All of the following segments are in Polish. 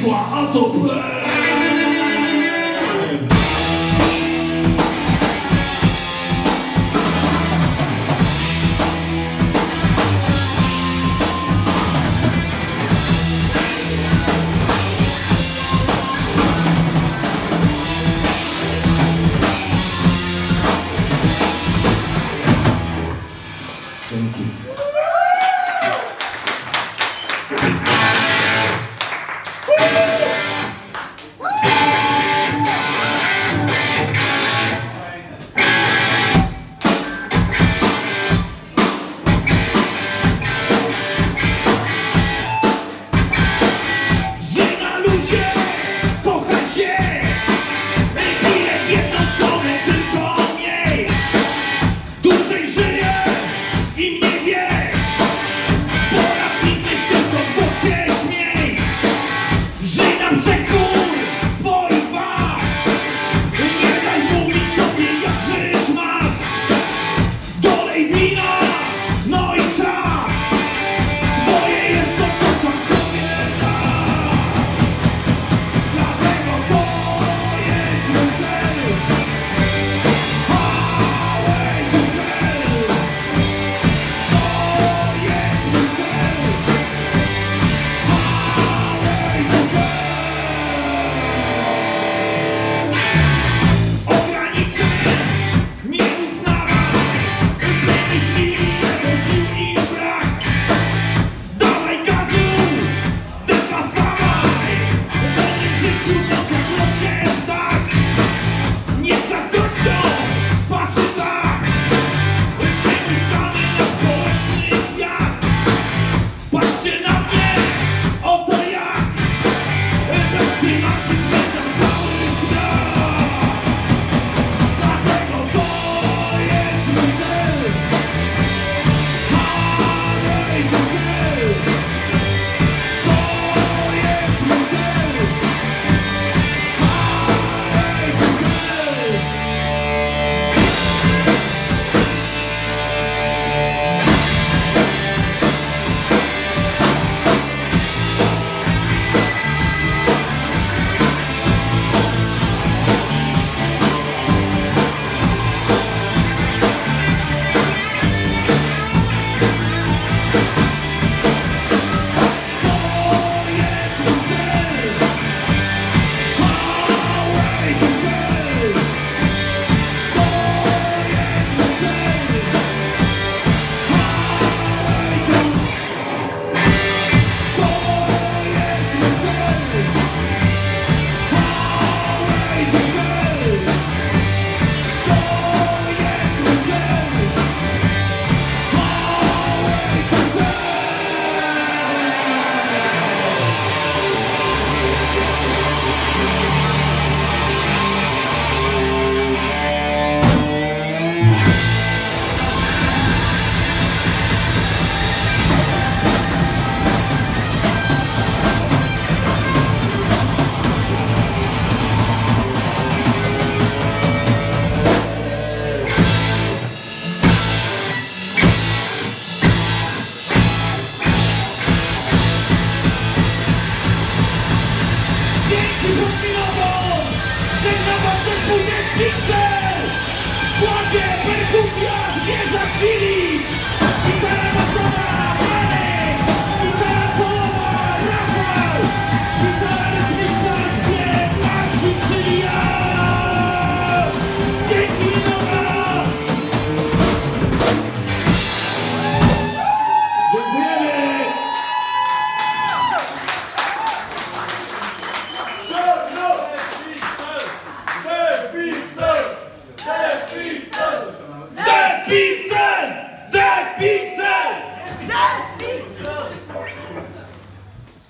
you are out of breath.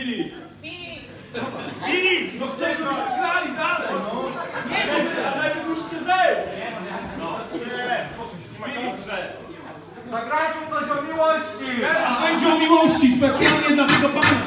Filip! Filip! No chcę, żebyście grali dalej! No. Nie wiem, ale wy musicie zejść! No. Zagrajcie coś o miłości! Teraz będzie o miłości, specjalnie dla tego pana!